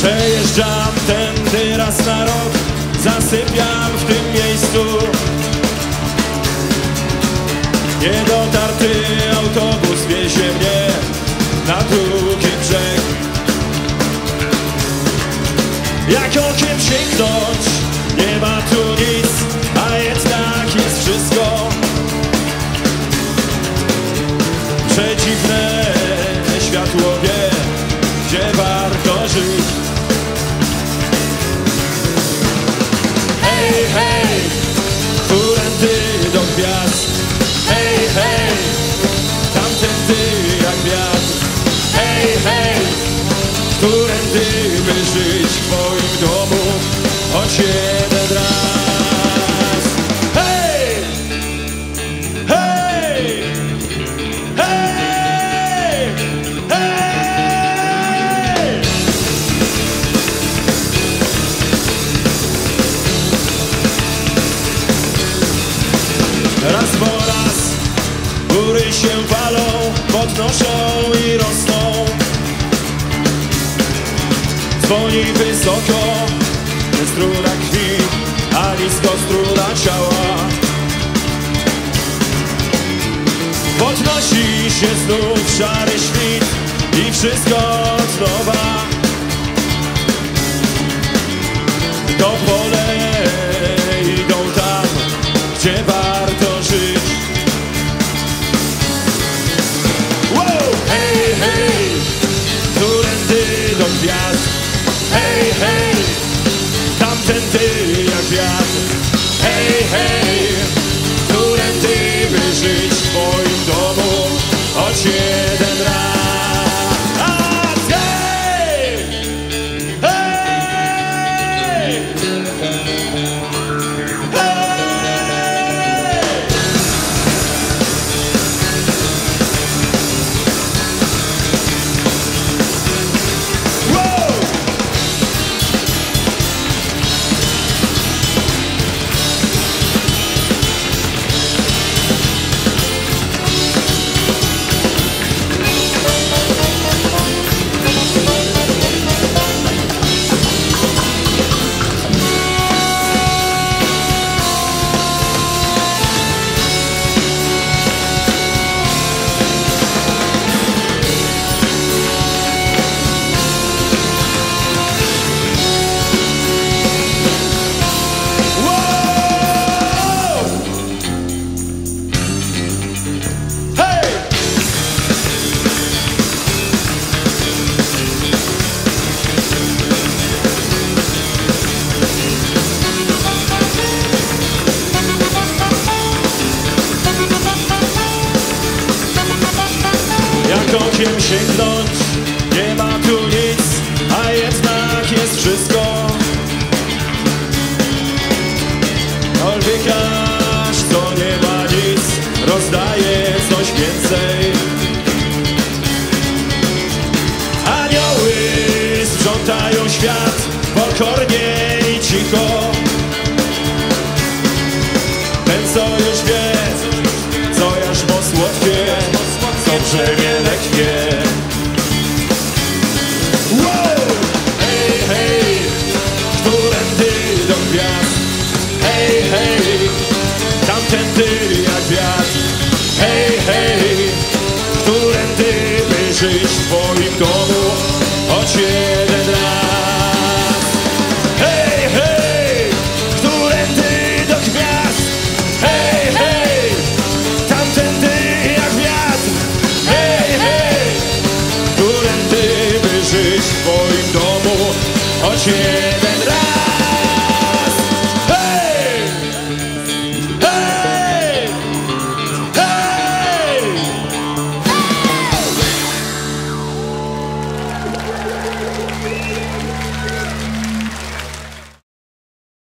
Przejeżdżam tędy raz na rok Zasypiam w tym miejscu. Niedotarty autobus wiezie mnie na drugi brzeg. Jak okiem sięgnąć, nie ma tu nic, a jednak jest wszystko. Przedziwne Hej, hej, którędy do gwiazd? Hej, hej, tamtędy jak wiatr. Hej, hej, którędy by żyć w moim domu? Choć góry się walą, podnoszą i rosną. Dzwoni wysoko struna krwi, a nisko struna ciała. Podnosi się znów szary świt i wszystko Choć Jak okiem sięgnąć, nie ma tu nic, a jednak jest wszystko. Olwykasz, to nie ma nic, rozdaje coś więcej. Anioły sprzątają świat pokornie i cicho. Ten, co już wie, co jarzmo słodkie, co brzemię żyć w twoim domu Choć jeden raz. Hej, hej, którędy do gwiazd? Hej, hej, tamtędy jak wiatr. Hej, hej, którędy by żyć w twoim domu Choć jeden